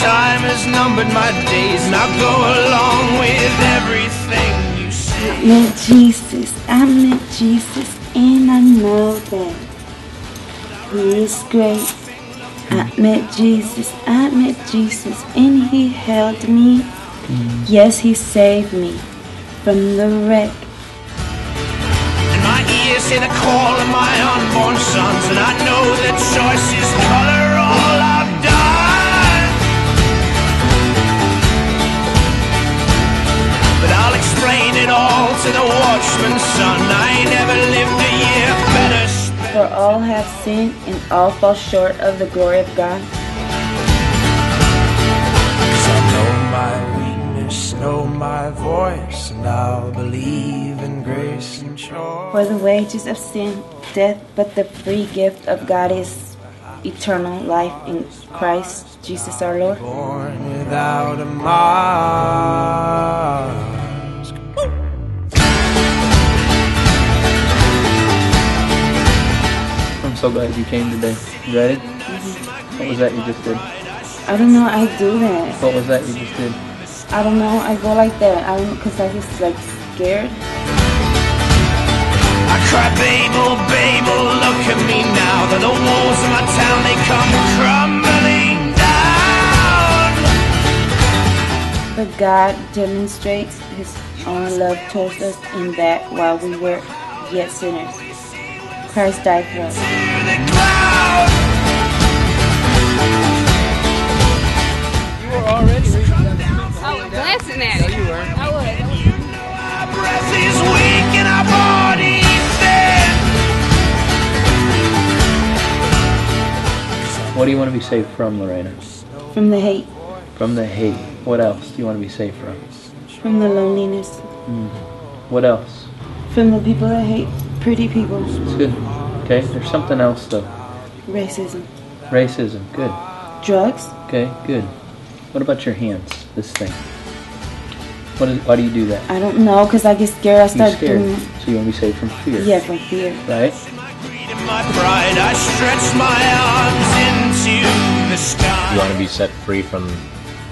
that time has numbered my days, and I'll go along with everything you say. I met Jesus, I met Jesus, and I know that He is great. I met Jesus, I met Jesus, and He held me. Mm. Yes, He saved me from the wreck. And my ears hear the call of my unborn sons, and I know that choice is color For all have sinned and all fall short of the glory of God. Cause I know my weakness, know my voice, and I'll believe in grace and joy. For the wages of sin, death, but the free gift of God is eternal life in Christ Jesus our Lord. Born without a mask. So glad you came today. You ready? Mm-hmm. What was that you just did? I don't know, I do that. What was that you just did? I don't know, I go like that. I don't because I just like scared. I cry, Babel, Babel, look at me now. The walls of my town, they come crumbling down. But God demonstrates his own love towards us in that while we were yet sinners, Christ died for us. To the cloud. I was glancing at it. I was. Our breath is weak and our body's thin. What do you want to be saved from, Lorena? From the hate, From the hate. What else do you want to be saved from? from the loneliness, mm. What else? from the people that hate pretty people, It's good. Okay, there's something else though. racism, Racism. Good. drugs. Okay, good. What about your hands? This thing. What is, why do you do that? I don't know because I get scared. I start scared. doing So you want to be saved from fear. yeah from fear. Right? My pride, I stretch my arms into the sky. You want to be set free from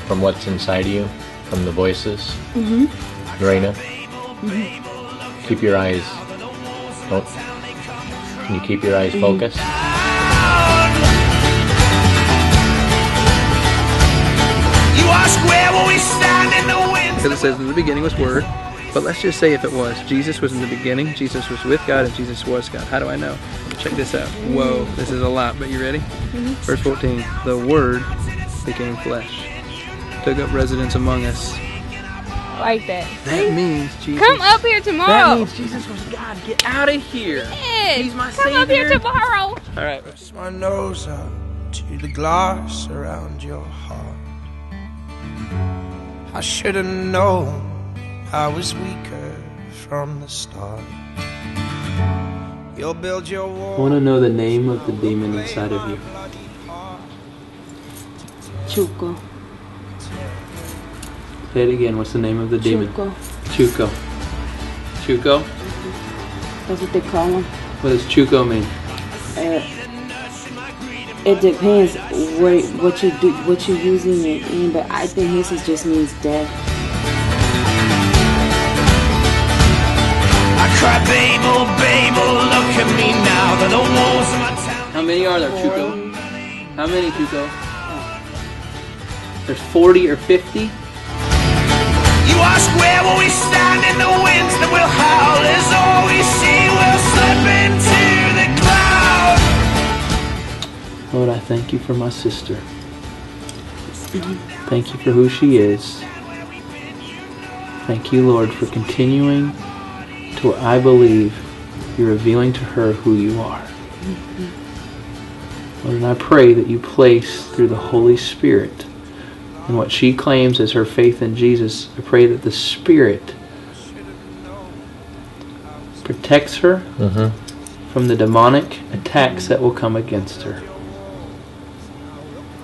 from what's inside of you, from the voices. Mm-hmm. Lorena, keep your eyes. Don't. Can you keep your eyes focused? You ask where will we stand in the wind? Because it says in the beginning was Word. But let's just say if it was. Jesus was in the beginning, Jesus was with God, and Jesus was God. How do I know? Check this out. Whoa, this is a lot, but you ready? Mm-hmm. Verse 14 The Word became flesh, took up residence among us. Like that. That means Jesus. Come up here tomorrow. That tomorrow. means Jesus was God. Get out of here. Yes. He's my Come up here tomorrow. All right. Press my nose up to the glass around your heart. I should have known I was weaker from the start. You'll build your wall. I want to know the name of the demon inside of you. Chuco, Say it again. What's the name of the demon? Chuko. Chuco. Chuco? That's what they call him. What does Chuko mean? Uh, it depends what what you do, what you're using it in, but I think his just means death. I cry, Babel, Babel, look at me now. The walls of my town. How many are there, Chuko? How many, Chuko? There's 40 or 50? You ask where will we stand in the winds that will howl as all we see will slip into the cloud. Lord, I thank you for my sister. Thank you for who she is. Thank you, Lord, for continuing to where I believe you're revealing to her who you are. Mm-hmm. Lord, and I pray that you place through the Holy Spirit and what she claims is her faith in Jesus, I pray that the Spirit protects her mm-hmm. from the demonic attacks that will come against her.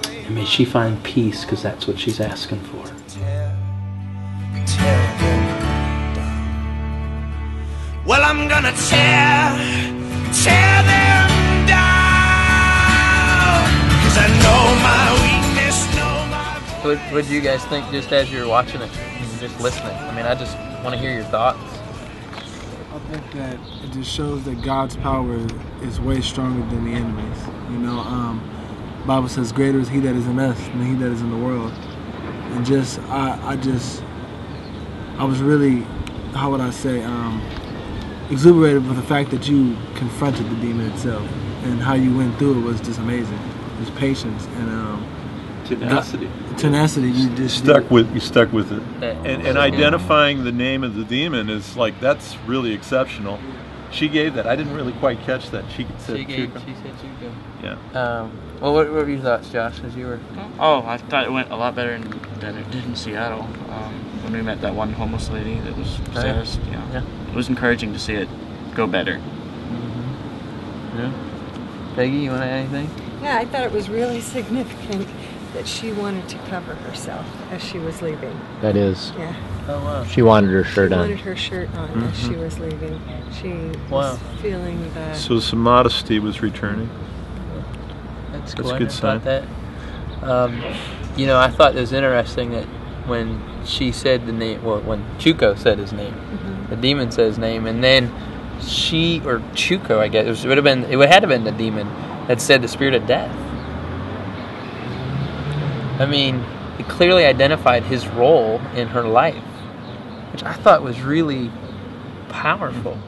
And may she find peace because that's what she's asking for. Tear them down. Well, I'm gonna tear, tear What do you guys think just as you're watching it, and just listening? I mean, I just want to hear your thoughts. I think that it just shows that God's power is way stronger than the enemy's. You know, um, Bible says, "Greater is He that is in us than He that is in the world." And just, I, I just, I was really, how would I say, um, exuberated with the fact that you confronted the demon itself and how you went through it was just amazing. There's patience and um, Tenacity. tenacity. You just Stuck with you stuck with it. And, and identifying the name of the demon is like that's really exceptional. She gave that. I didn't really quite catch that. She said She gave. Chuka. She said Chuka. Yeah. Um, well, what, what were your thoughts, Josh, as you were? Oh, I thought it went a lot better in, than it did in Seattle. Um, when we met that one homeless lady that was yeah. possessed, yeah. Yeah. It was encouraging to see it go better. Yeah. Peggy, you want to add anything? Yeah, I thought it was really significant that she wanted to cover herself as she was leaving. That is. Yeah, Oh wow. She wanted her shirt she on. wanted her shirt on as she was leaving. She was feeling the. So some modesty was returning. That's That's cool. a I good never thought sign. that. Um, you know, I thought it was interesting that when she said the name, well, when Chuko said his name, the demon said his name, and then she or Chuko, I guess it, was, it would have been, it would had to have been the demon that said the spirit of death. I mean, it clearly identified his role in her life, which I thought was really powerful.